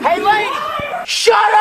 Hey, lady! Shut up!